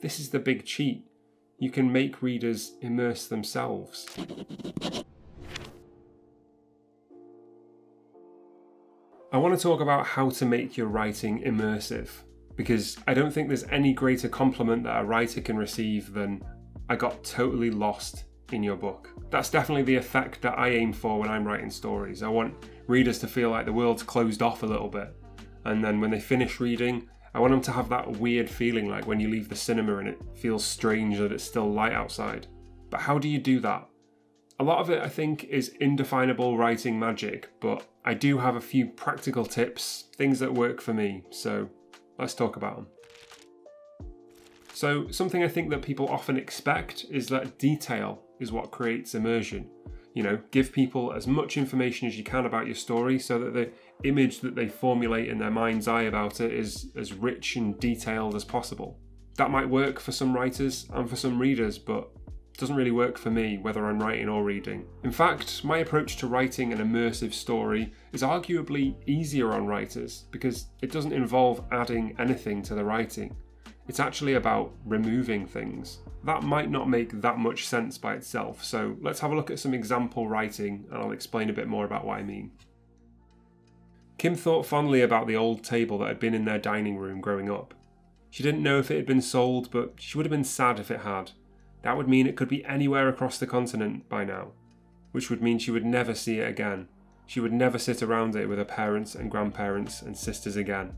this is the big cheat. You can make readers immerse themselves. I want to talk about how to make your writing immersive because I don't think there's any greater compliment that a writer can receive than I got totally lost in your book. That's definitely the effect that I aim for when I'm writing stories. I want readers to feel like the world's closed off a little bit. And then when they finish reading, I want them to have that weird feeling like when you leave the cinema and it feels strange that it's still light outside. But how do you do that? A lot of it, I think, is indefinable writing magic, but I do have a few practical tips, things that work for me, so let's talk about them. So, something I think that people often expect is that detail is what creates immersion. You know, give people as much information as you can about your story so that the image that they formulate in their mind's eye about it is as rich and detailed as possible. That might work for some writers and for some readers, but doesn't really work for me whether I'm writing or reading. In fact, my approach to writing an immersive story is arguably easier on writers because it doesn't involve adding anything to the writing. It's actually about removing things. That might not make that much sense by itself, so let's have a look at some example writing and I'll explain a bit more about what I mean. Kim thought fondly about the old table that had been in their dining room growing up. She didn't know if it had been sold, but she would have been sad if it had. That would mean it could be anywhere across the continent by now, which would mean she would never see it again. She would never sit around it with her parents and grandparents and sisters again.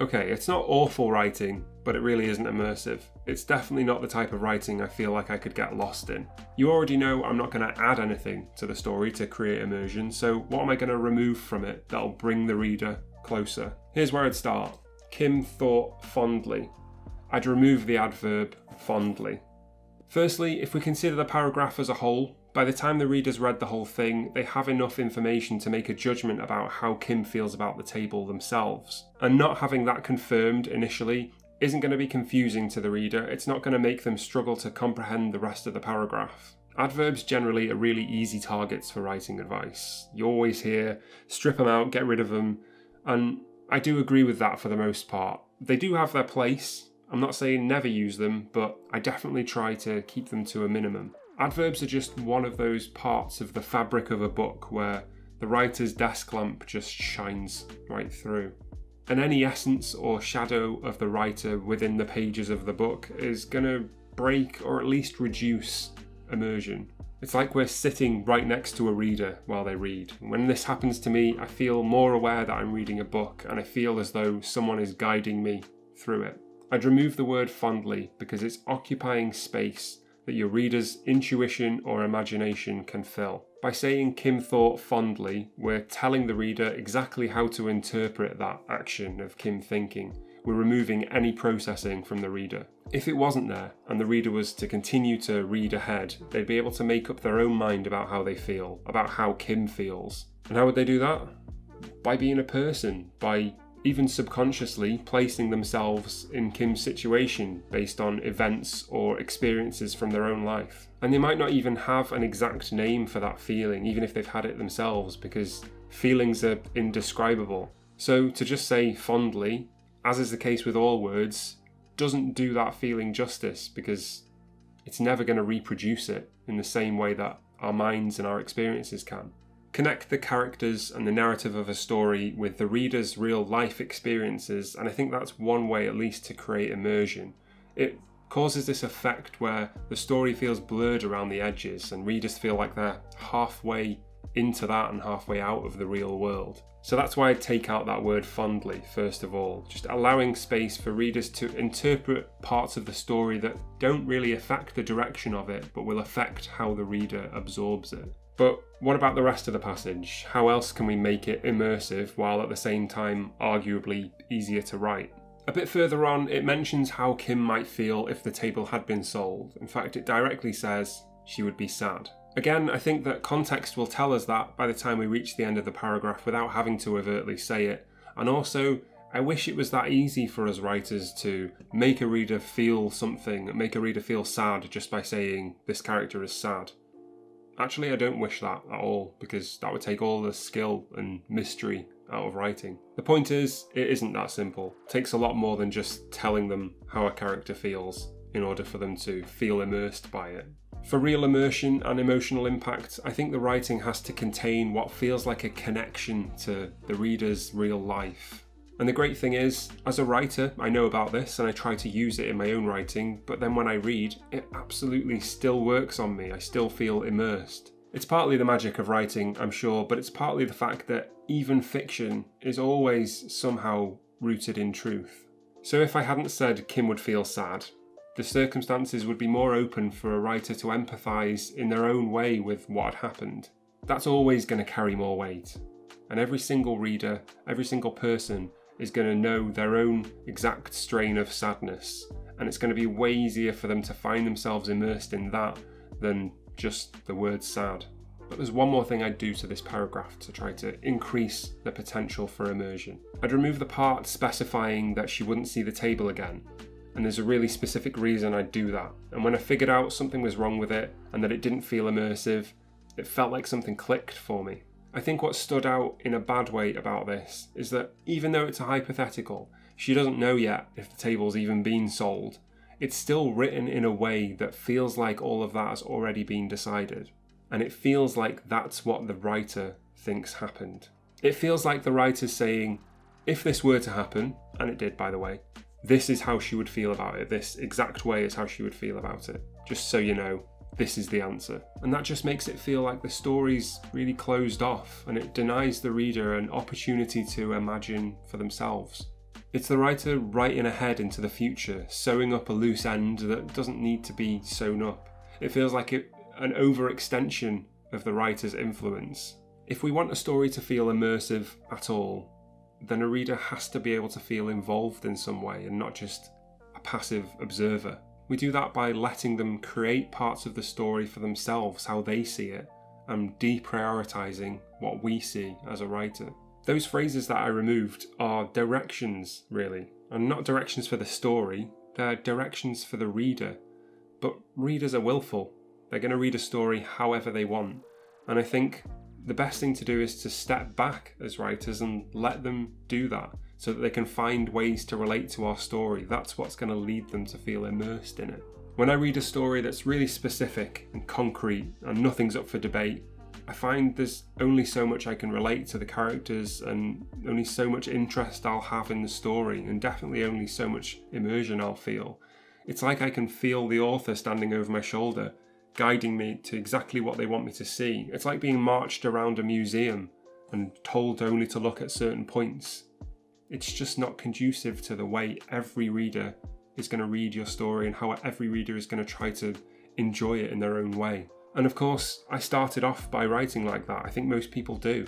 Okay, it's not awful writing, but it really isn't immersive. It's definitely not the type of writing I feel like I could get lost in. You already know I'm not going to add anything to the story to create immersion, so what am I going to remove from it that'll bring the reader closer? Here's where I'd start. Kim thought fondly. I'd remove the adverb fondly. Firstly, if we consider the paragraph as a whole, by the time the readers read the whole thing, they have enough information to make a judgment about how Kim feels about the table themselves. And not having that confirmed initially isn't going to be confusing to the reader, it's not going to make them struggle to comprehend the rest of the paragraph. Adverbs generally are really easy targets for writing advice. You always hear, strip them out, get rid of them, and I do agree with that for the most part. They do have their place. I'm not saying never use them, but I definitely try to keep them to a minimum. Adverbs are just one of those parts of the fabric of a book where the writer's desk lamp just shines right through. And any essence or shadow of the writer within the pages of the book is going to break or at least reduce immersion. It's like we're sitting right next to a reader while they read. When this happens to me, I feel more aware that I'm reading a book and I feel as though someone is guiding me through it. I'd remove the word fondly because it's occupying space that your reader's intuition or imagination can fill. By saying Kim thought fondly, we're telling the reader exactly how to interpret that action of Kim thinking. We're removing any processing from the reader. If it wasn't there, and the reader was to continue to read ahead, they'd be able to make up their own mind about how they feel, about how Kim feels. And how would they do that? By being a person, by even subconsciously placing themselves in Kim's situation based on events or experiences from their own life. And they might not even have an exact name for that feeling, even if they've had it themselves, because feelings are indescribable. So to just say fondly, as is the case with all words, doesn't do that feeling justice because it's never going to reproduce it in the same way that our minds and our experiences can. Connect the characters and the narrative of a story with the reader's real life experiences, and I think that's one way at least to create immersion. It causes this effect where the story feels blurred around the edges, and readers feel like they're halfway into that and halfway out of the real world. So that's why I take out that word fondly, first of all, just allowing space for readers to interpret parts of the story that don't really affect the direction of it, but will affect how the reader absorbs it. But what about the rest of the passage? How else can we make it immersive while at the same time arguably easier to write? A bit further on, it mentions how Kim might feel if the table had been sold. In fact, it directly says she would be sad. Again, I think that context will tell us that by the time we reach the end of the paragraph without having to overtly say it. And also, I wish it was that easy for us writers to make a reader feel something, make a reader feel sad just by saying this character is sad. Actually, I don't wish that at all because that would take all the skill and mystery out of writing. The point is, it isn't that simple. It takes a lot more than just telling them how a character feels in order for them to feel immersed by it. For real immersion and emotional impact, I think the writing has to contain what feels like a connection to the reader's real life. And the great thing is, as a writer, I know about this and I try to use it in my own writing, but then when I read, it absolutely still works on me. I still feel immersed. It's partly the magic of writing, I'm sure, but it's partly the fact that even fiction is always somehow rooted in truth. So if I hadn't said Kim would feel sad, the circumstances would be more open for a writer to empathise in their own way with what had happened. That's always going to carry more weight. And every single reader, every single person is going to know their own exact strain of sadness. And it's going to be way easier for them to find themselves immersed in that than just the word sad. But there's one more thing I'd do to this paragraph to try to increase the potential for immersion. I'd remove the part specifying that she wouldn't see the table again. And there's a really specific reason I'd do that. And when I figured out something was wrong with it and that it didn't feel immersive, it felt like something clicked for me. I think what stood out in a bad way about this is that even though it's a hypothetical, she doesn't know yet if the table's even been sold. It's still written in a way that feels like all of that has already been decided. And it feels like that's what the writer thinks happened. It feels like the writer's saying, if this were to happen, and it did by the way, this is how she would feel about it. This exact way is how she would feel about it. Just so you know, this is the answer. And that just makes it feel like the story's really closed off and it denies the reader an opportunity to imagine for themselves. It's the writer writing ahead into the future, sewing up a loose end that doesn't need to be sewn up. It feels like it, an overextension of the writer's influence. If we want a story to feel immersive at all, then a reader has to be able to feel involved in some way and not just a passive observer. We do that by letting them create parts of the story for themselves, how they see it, and deprioritizing what we see as a writer. Those phrases that I removed are directions, really, and not directions for the story, they're directions for the reader. But readers are willful, they're going to read a story however they want. And I think the best thing to do is to step back as writers and let them do that so that they can find ways to relate to our story. That's what's going to lead them to feel immersed in it. When I read a story that's really specific and concrete and nothing's up for debate, I find there's only so much I can relate to the characters and only so much interest I'll have in the story, and definitely only so much immersion I'll feel. It's like I can feel the author standing over my shoulder, guiding me to exactly what they want me to see. It's like being marched around a museum and told only to look at certain points it's just not conducive to the way every reader is going to read your story and how every reader is going to try to enjoy it in their own way. And of course, I started off by writing like that. I think most people do.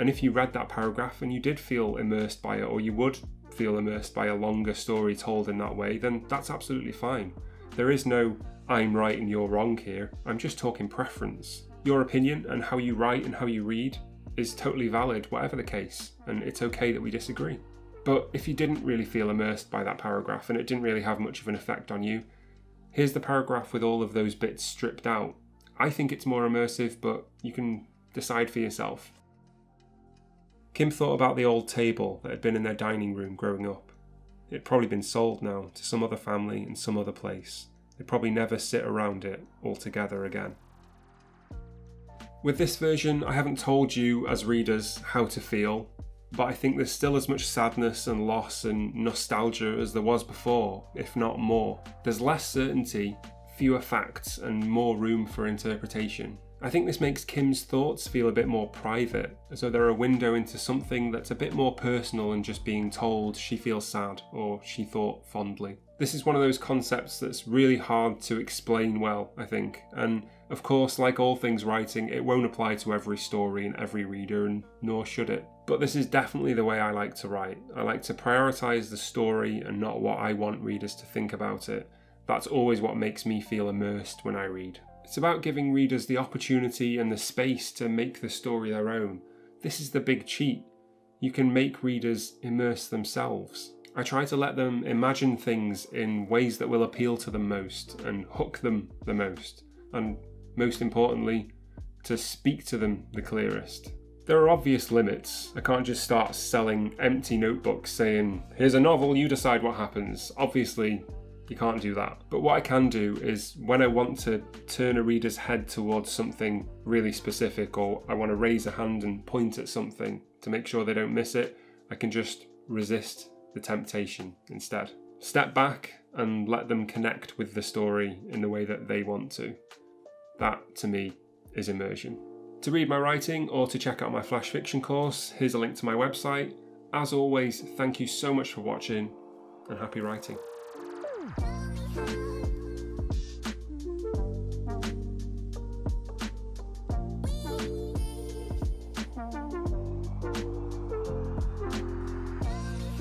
And if you read that paragraph and you did feel immersed by it, or you would feel immersed by a longer story told in that way, then that's absolutely fine. There is no I'm right and you're wrong here. I'm just talking preference. Your opinion and how you write and how you read is totally valid, whatever the case, and it's okay that we disagree. But if you didn't really feel immersed by that paragraph and it didn't really have much of an effect on you, here's the paragraph with all of those bits stripped out. I think it's more immersive, but you can decide for yourself. Kim thought about the old table that had been in their dining room growing up. It had probably been sold now to some other family in some other place. They'd probably never sit around it all together again. With this version, I haven't told you as readers how to feel but I think there's still as much sadness and loss and nostalgia as there was before, if not more. There's less certainty, fewer facts, and more room for interpretation. I think this makes Kim's thoughts feel a bit more private, as though they're a window into something that's a bit more personal than just being told she feels sad or she thought fondly. This is one of those concepts that's really hard to explain well, I think, and of course, like all things writing, it won't apply to every story and every reader, and nor should it. But this is definitely the way I like to write. I like to prioritise the story and not what I want readers to think about it. That's always what makes me feel immersed when I read. It's about giving readers the opportunity and the space to make the story their own. This is the big cheat. You can make readers immerse themselves. I try to let them imagine things in ways that will appeal to them most and hook them the most, and most importantly, to speak to them the clearest. There are obvious limits. I can't just start selling empty notebooks saying, here's a novel, you decide what happens. Obviously, you can't do that. But what I can do is when I want to turn a reader's head towards something really specific or I want to raise a hand and point at something to make sure they don't miss it, I can just resist the temptation instead. Step back and let them connect with the story in the way that they want to. That, to me, is immersion. To read my writing or to check out my flash fiction course, here's a link to my website. As always, thank you so much for watching and happy writing.